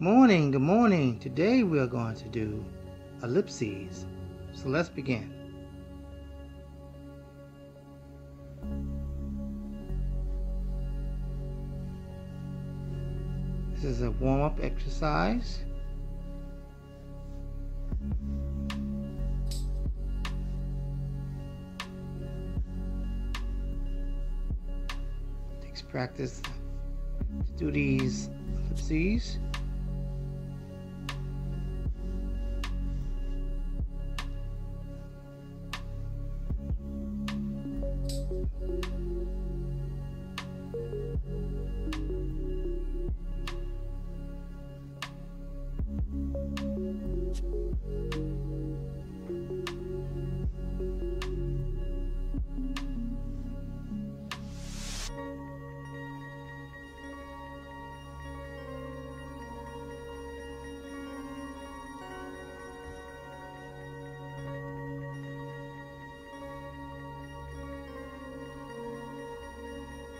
Morning, good morning. Today we are going to do ellipses. So let's begin. This is a warm-up exercise. Takes practice to do these ellipses.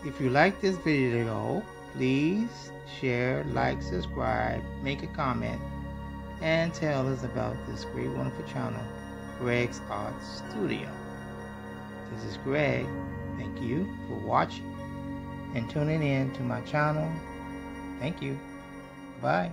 If you like this video, please share, like, subscribe, make a comment, and tell us about this great, wonderful channel, Greg's Art Studio. This is Greg. Thank you for watching and tuning in to my channel. Thank you. Bye.